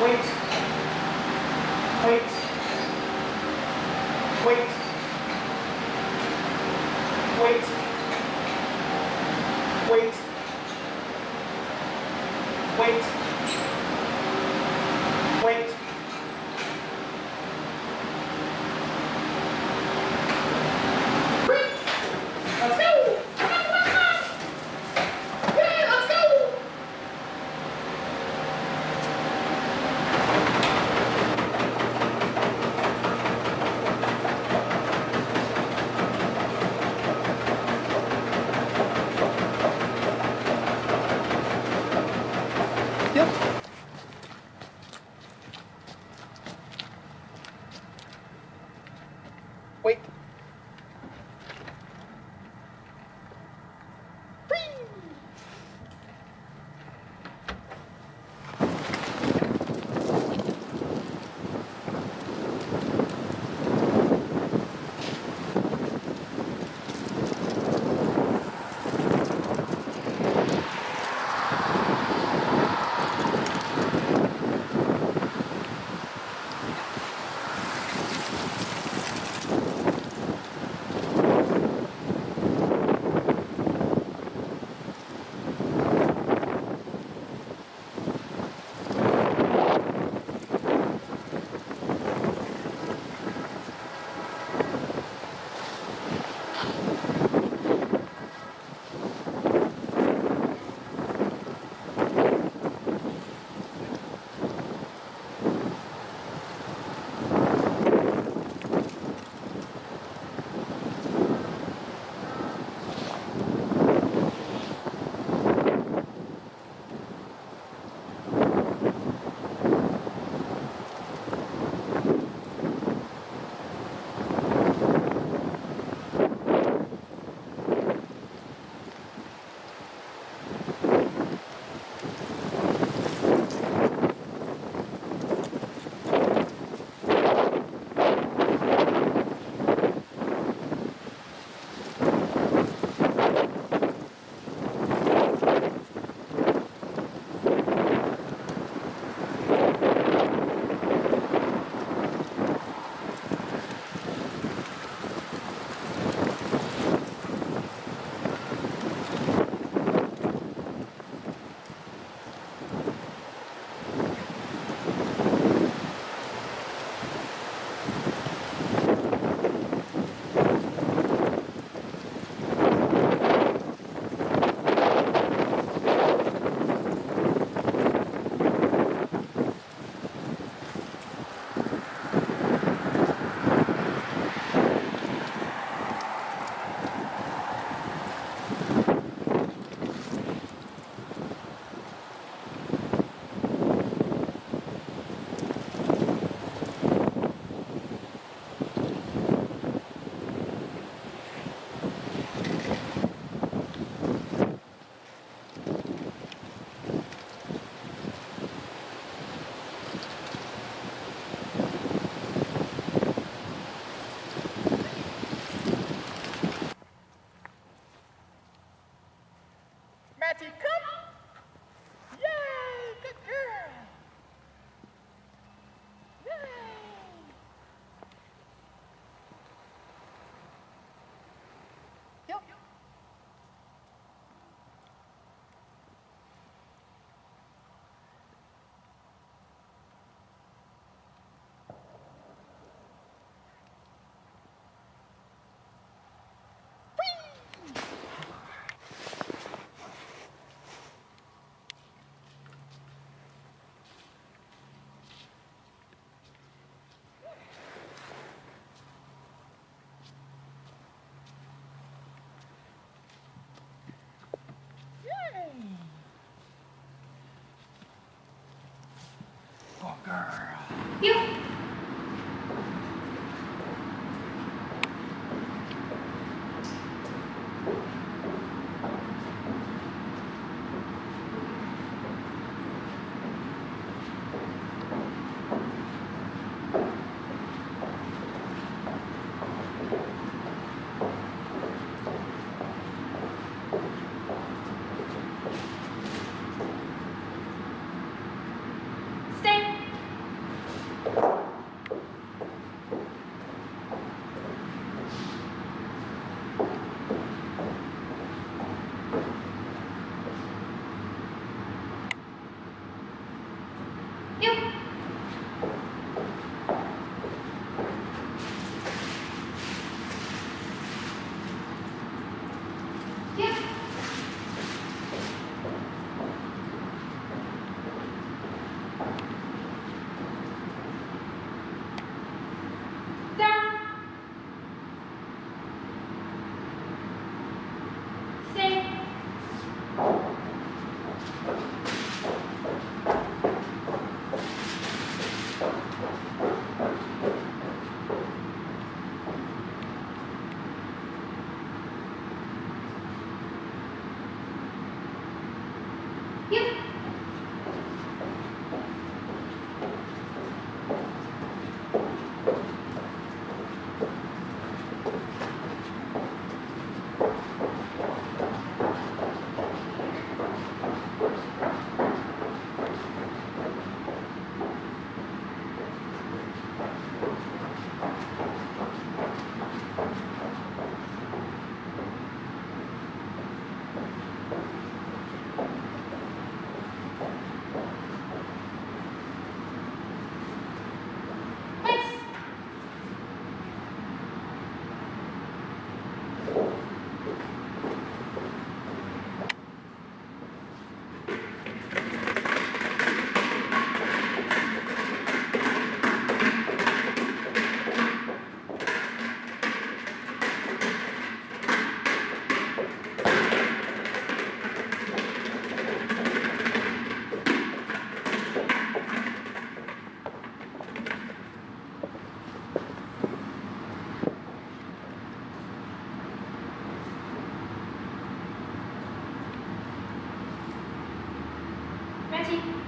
Wait. Wait. Here. Ready.